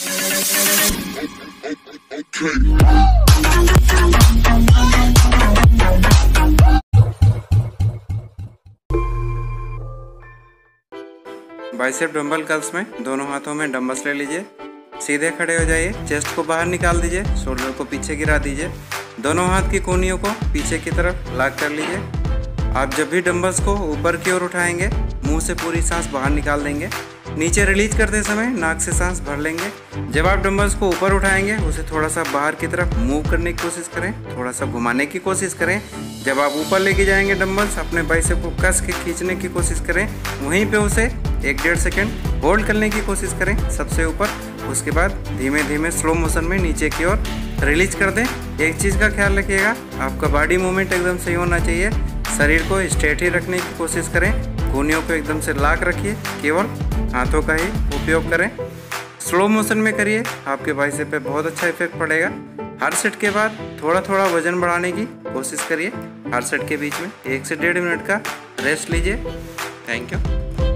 Bicep dumbbell curls में दोनों हाथों में डंबल्स ले लीजिए। सीधे खड़े हो जाइए। चेस्ट को बाहर निकाल दीजिए। शोल्डर को पीछे गिरा दीजिए। दोनों हाथ की कोनियों को पीछे की तरफ़ लॉक कर लीजिए। आप जब भी डंबल्स को ऊपर की ओर उठाएँगे, मुँह से पूरी सांस बाहर निकाल देंगे। नीचे रिलीज़ करते समय नाक से सांस भर लेंगे। जब आप डम्बल्स को ऊपर उठाएँगे, उसे थोड़ा सा बाहर की तरफ़ मूव करने की कोशिश करें थोड़ा सा घुमाने की कोशिश करें। जब आप ऊपर लेके जाएँगे डम्बल्स अपने से को कस के खींचने की कोशिश करें। वहीं पे उसे एक डेढ़ सेकेंड होल्ड करने की कोशिश करें सबसे ऊपर। उसके बाद धीमे धीमे स्लो मोशन में नीचे की ओर रिलीज़ कर दें। एक चीज़ का ख्याल रखिएगा, आपका बॉडी मूवमेंट एकदम सही होना चाहिए। शरीर को स्ट्रेट ही रखने की कोशिश करें। घूनियों को एकदम से लाक रखिए, केवल हाथों का ही उपयोग करें। स्लो मोशन में करिए, आपके बाइसेप पे बहुत अच्छा इफ़ेक्ट पड़ेगा। हर सेट के बाद थोड़ा थोड़ा वज़न बढ़ाने की कोशिश करिए। हर सेट के बीच में एक से डेढ़ मिनट का रेस्ट लीजिए। Thank you